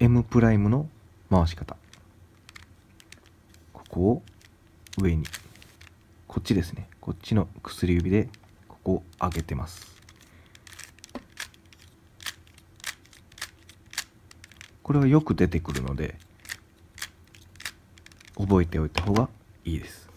M プライムの回し方。ここを上に。こっちですね。こっちの薬指でここを上げてます。これはよく出てくるので覚えておいた方がいいです。